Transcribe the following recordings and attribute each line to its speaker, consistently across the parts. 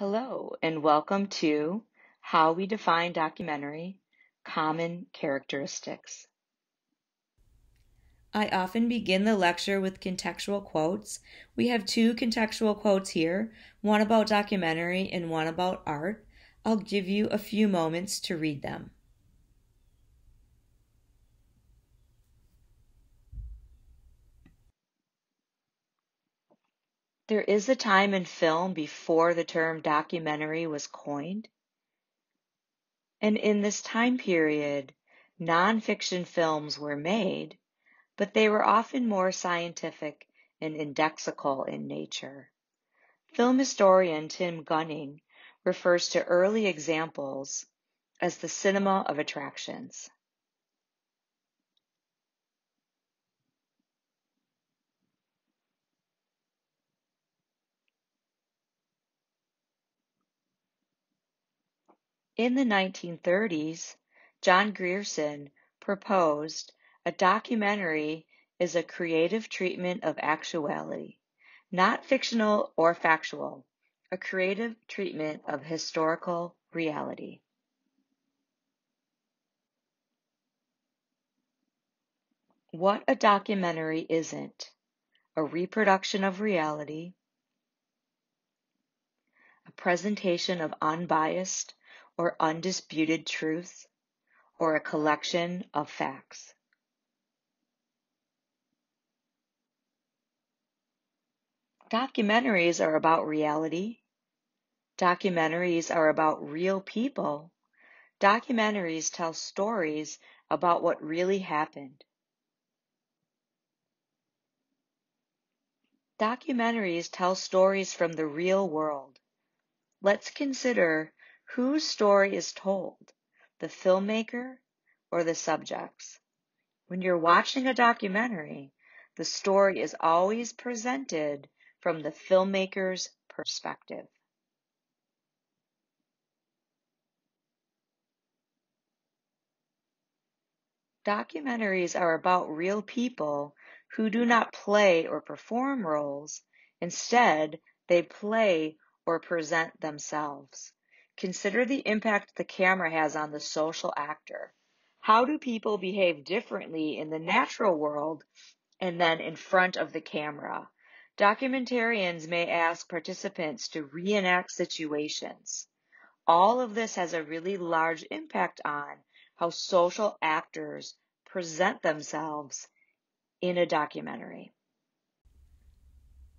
Speaker 1: Hello, and welcome to How We Define Documentary Common Characteristics.
Speaker 2: I often begin the lecture with contextual quotes. We have two contextual quotes here, one about documentary and one about art. I'll give you a few moments to read them.
Speaker 1: There is a time in film before the term documentary was coined. And in this time period, nonfiction films were made, but they were often more scientific and indexical in nature. Film historian Tom Gunning refers to early examples as the cinema of attractions. In the 1930s, John Grierson proposed a documentary is a creative treatment of actuality, not fictional or factual, a creative treatment of historical reality. What a documentary isn't a reproduction of reality, a presentation of unbiased or undisputed truths or a collection of facts. Documentaries are about reality. Documentaries are about real people. Documentaries tell stories about what really happened. Documentaries tell stories from the real world. Let's consider Whose story is told, the filmmaker or the subjects? When you're watching a documentary, the story is always presented from the filmmaker's perspective. Documentaries are about real people who do not play or perform roles. Instead, they play or present themselves. Consider the impact the camera has on the social actor. How do people behave differently in the natural world and then in front of the camera? Documentarians may ask participants to reenact situations. All of this has a really large impact on how social actors present themselves in a documentary.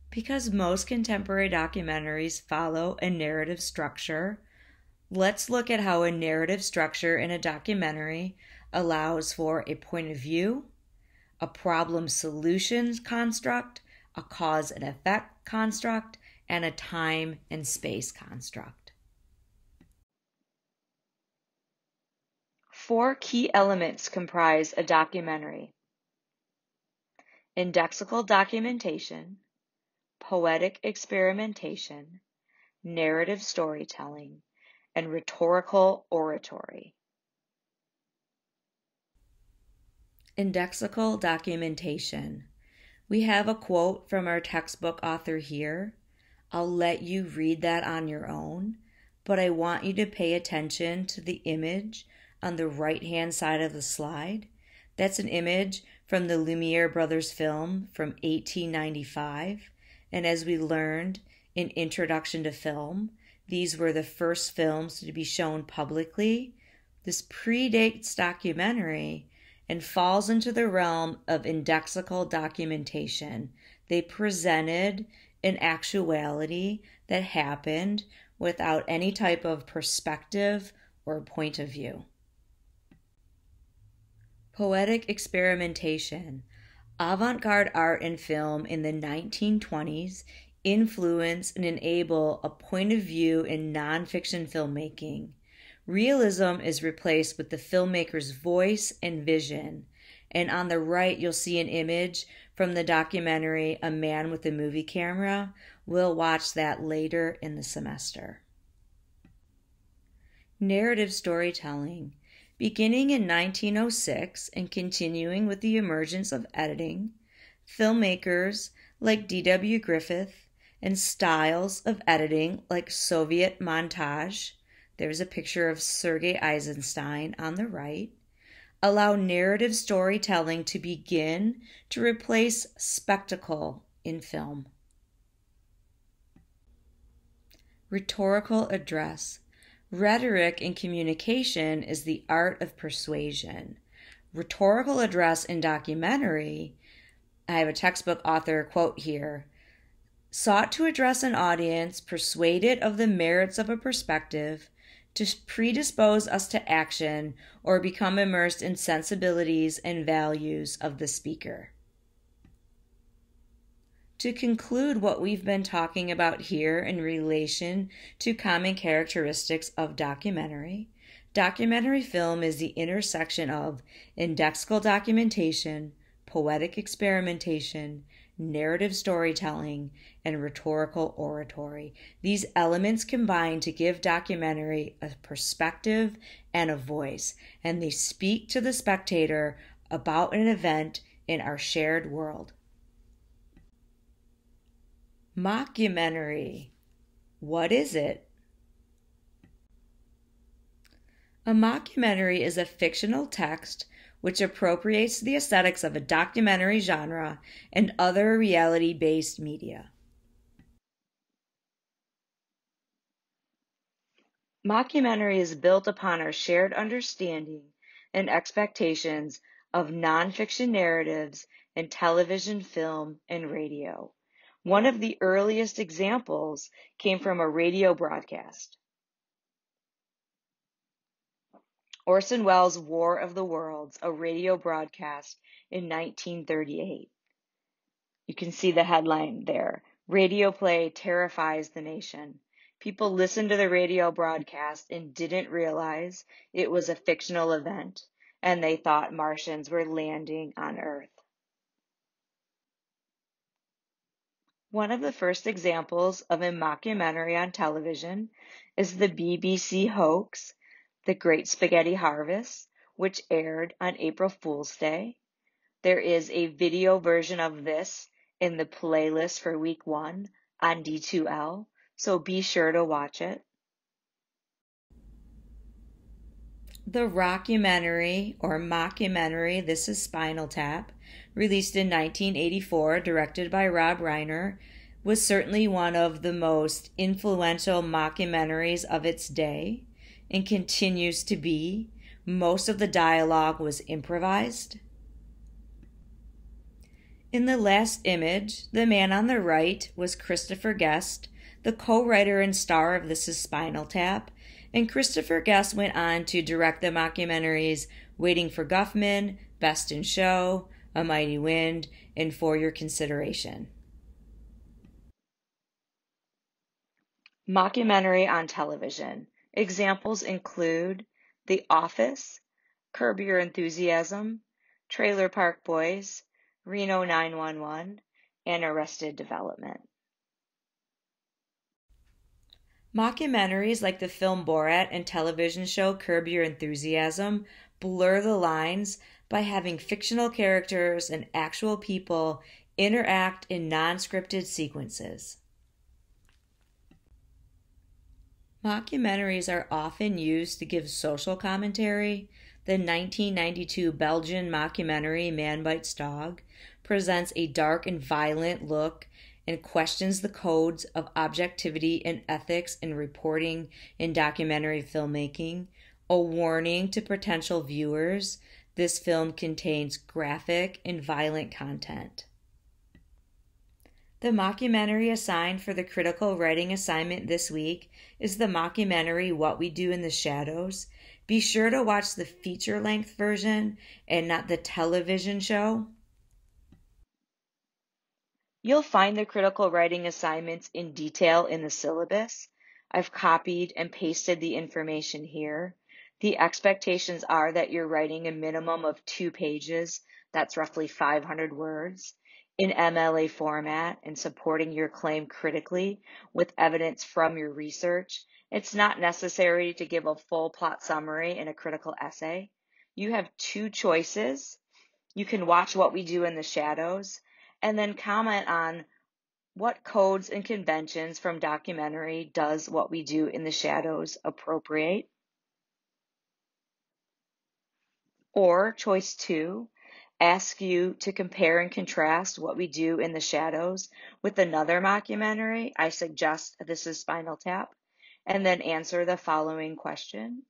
Speaker 2: Because most contemporary documentaries follow a narrative structure, Let's look at how a narrative structure in a documentary allows for a point of view, a problem solution construct, a cause and effect construct, and a time and space construct.
Speaker 1: Four key elements comprise a documentary indexical documentation, poetic experimentation, narrative storytelling, and rhetorical oratory.
Speaker 2: Indexical documentation. We have a quote from our textbook author here. I'll let you read that on your own, but I want you to pay attention to the image on the right hand side of the slide. That's an image from the Lumiere Brothers film from 1895. And as we learned in Introduction to Film, these were the first films to be shown publicly. This predates documentary and falls into the realm of indexical documentation. They presented an actuality that happened without any type of perspective or point of view. Poetic experimentation. Avant garde art and film in the 1920s influence and enable a point of view in nonfiction filmmaking. Realism is replaced with the filmmaker's voice and vision. And on the right, you'll see an image from the documentary A Man with a Movie Camera. We'll watch that later in the semester. Narrative storytelling. Beginning in 1906 and continuing with the emergence of editing, filmmakers like D.W. Griffith and styles of editing like Soviet montage. There's a picture of Sergei Eisenstein on the right. Allow narrative storytelling to begin to replace spectacle in film. Rhetorical address. Rhetoric in communication is the art of persuasion. Rhetorical address in documentary, I have a textbook author quote here, sought to address an audience persuaded of the merits of a perspective to predispose us to action or become immersed in sensibilities and values of the speaker. To conclude what we've been talking about here in relation to common characteristics of documentary, documentary film is the intersection of indexical documentation, poetic experimentation, narrative storytelling, and rhetorical oratory. These elements combine to give documentary a perspective and a voice, and they speak to the spectator about an event in our shared world. Mockumentary. What is it? A mockumentary is a fictional text which appropriates the aesthetics of a documentary genre and other reality based media.
Speaker 1: Mockumentary is built upon our shared understanding and expectations of nonfiction narratives in television, film, and radio. One of the earliest examples came from a radio broadcast. Orson Welles' War of the Worlds, a radio broadcast in 1938. You can see the headline there. Radio play terrifies the nation. People listened to the radio broadcast and didn't realize it was a fictional event, and they thought Martians were landing on Earth. One of the first examples of a mockumentary on television is the BBC hoax, The Great Spaghetti Harvest, which aired on April Fool's Day. There is a video version of this in the playlist for week one on D2L, so be sure to watch it.
Speaker 2: The rockumentary or mockumentary This is Spinal Tap released in 1984, directed by Rob Reiner, was certainly one of the most influential mockumentaries of its day and continues to be. Most of the dialogue was improvised. In the last image, the man on the right was Christopher Guest, the co writer and star of This Is Spinal Tap, and Christopher Guest went on to direct the mockumentaries Waiting for Guffman, Best in Show, a Mighty Wind, and For Your Consideration.
Speaker 1: Mockumentary on television. Examples include The Office, Curb Your Enthusiasm, Trailer Park Boys, Reno 911, and Arrested Development.
Speaker 2: Mockumentaries like the film Borat and television show Curb Your Enthusiasm blur the lines by having fictional characters and actual people interact in non scripted sequences. Mockumentaries are often used to give social commentary. The 1992 Belgian mockumentary Man Bites Dog presents a dark and violent look and questions the codes of objectivity and ethics in reporting and documentary filmmaking, a warning to potential viewers this film contains graphic and violent content. The mockumentary assigned for the critical writing assignment this week is the mockumentary What We Do in the Shadows. Be sure to watch the feature length version and not the television show.
Speaker 1: You'll find the critical writing assignments in detail in the syllabus. I've copied and pasted the information here. The expectations are that you're writing a minimum of two pages, that's roughly 500 words, in MLA format and supporting your claim critically with evidence from your research. It's not necessary to give a full plot summary in a critical essay. You have two choices. You can watch what we do in the shadows and then comment on what codes and conventions from documentary does what we do in the shadows appropriate? Or choice two, ask you to compare and contrast what we do in the shadows with another mockumentary. I suggest this is Spinal Tap. And then answer the following question.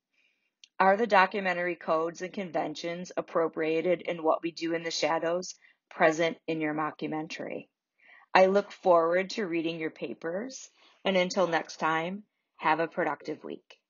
Speaker 1: Are the documentary codes and conventions appropriated in what we do in the shadows present in your mockumentary? I look forward to reading your papers, and until next time, have a productive week.